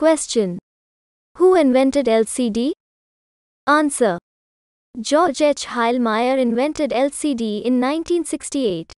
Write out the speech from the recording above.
Question. Who invented LCD? Answer. George H. Heilmeyer invented LCD in 1968.